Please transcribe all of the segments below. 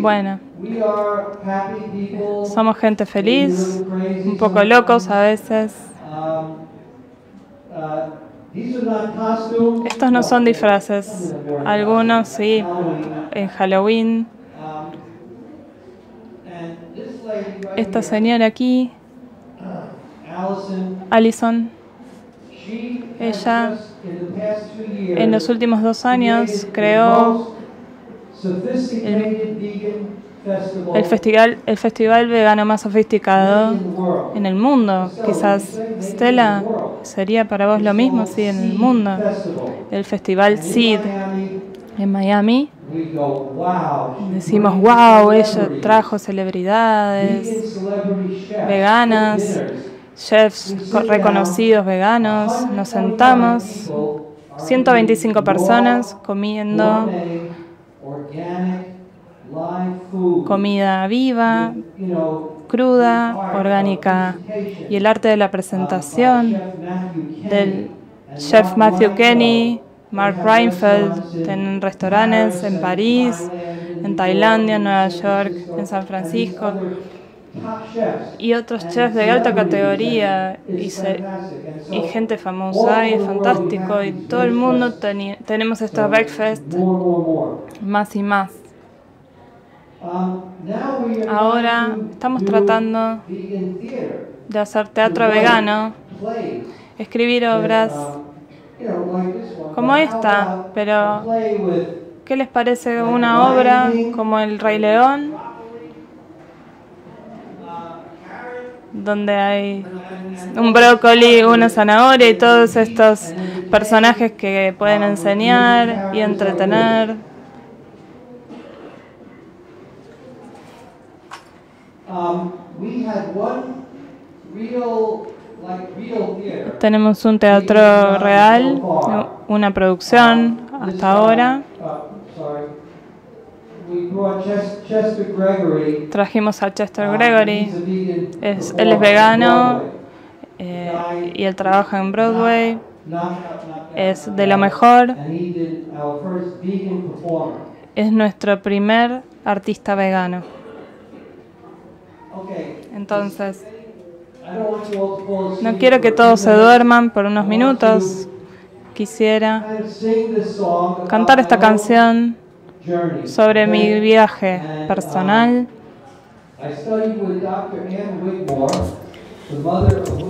Bueno, somos gente feliz, un poco locos a veces. Estos no son disfraces. Algunos sí, en Halloween. Esta señora aquí, Allison, ella en los últimos dos años creó el, festival, el festival vegano más sofisticado en el mundo. Quizás, Stella, sería para vos lo mismo, sí, en el mundo. El festival SEED en Miami. Decimos, wow, ella trajo celebridades veganas, chefs reconocidos veganos. Nos sentamos, 125 personas comiendo comida viva, cruda, orgánica. Y el arte de la presentación del chef Matthew Kenny, Mark Reinfeldt, en restaurantes en París, en Tailandia, en Nueva York, en San Francisco. Y otros chefs de alta categoría y, gente famosa, y es fantástico. Y todo el mundo tenemos estos breakfast más y más. Ahora estamos tratando de hacer teatro vegano, escribir obras como esta, pero ¿qué les parece una obra como El Rey León? Donde hay un brócoli, una zanahoria y todos estos personajes que pueden enseñar y entretener. Tenemos un teatro real, una producción hasta ahora. Trajimos a Chester Gregory. Es, él es vegano eh, y él trabaja en Broadway. Es de lo mejor. Es nuestro primer artista vegano. Entonces, no quiero que todos se duerman por unos minutos. Quisiera cantar esta canción sobre mi viaje personal.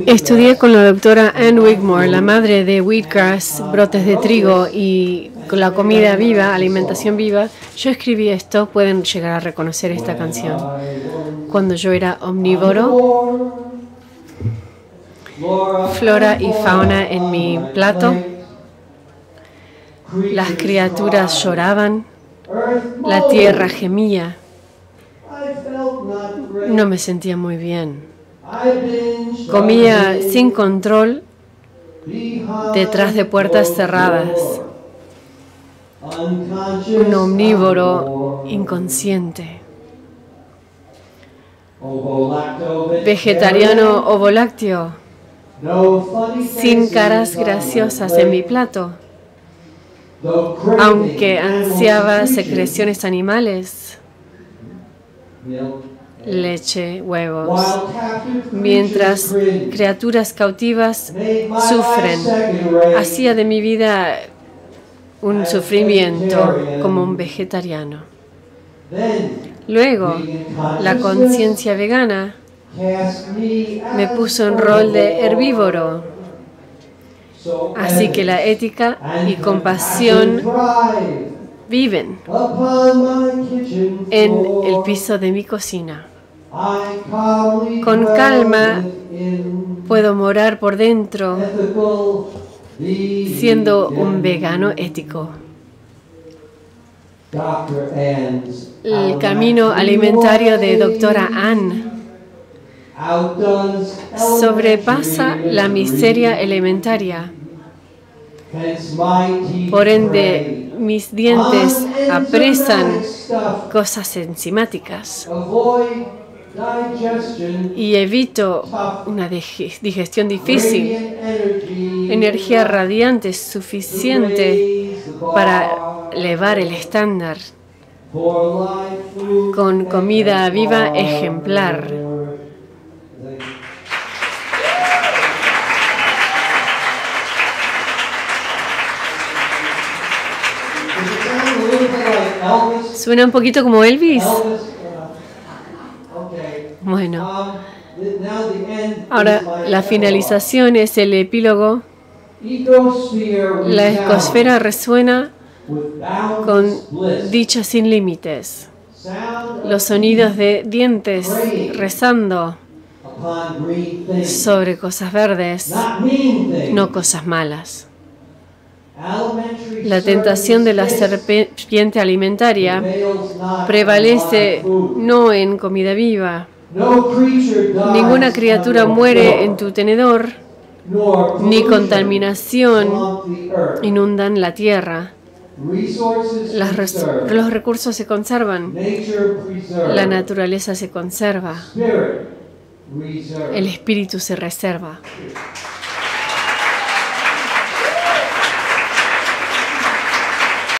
Estudié con la doctora Ann Wigmore, la madre de wheatgrass, brotes de trigo y con la comida viva, alimentación viva. Yo escribí esto, pueden llegar a reconocer esta canción. Cuando yo era omnívoro, flora y fauna en mi plato, las criaturas lloraban, la tierra gemía. No me sentía muy bien. Comía sin control detrás de puertas cerradas. Un omnívoro inconsciente. Vegetariano o volácteo. Sin caras graciosas en mi plato aunque ansiaba secreciones animales, leche, huevos, mientras criaturas cautivas sufren. Hacía de mi vida un sufrimiento como un vegetariano. Luego, la conciencia vegana me puso en rol de herbívoro Así que la ética y compasión viven en el piso de mi cocina. Con calma puedo morar por dentro siendo un vegano ético. El camino alimentario de doctora Ann sobrepasa la miseria elementaria. Por ende, mis dientes apresan cosas enzimáticas. Y evito una digestión difícil, energía radiante suficiente para elevar el estándar con comida viva ejemplar. ¿Suena un poquito como Elvis? Bueno. Ahora, la finalización es el epílogo. La escosfera resuena con dicha sin límites. Los sonidos de dientes rezando sobre cosas verdes, no cosas malas. La tentación de la serpiente alimentaria prevalece no en comida viva. Ninguna criatura muere en tu tenedor, ni contaminación inundan la tierra. los recursos se conservan, la naturaleza se conserva, el espíritu se reserva.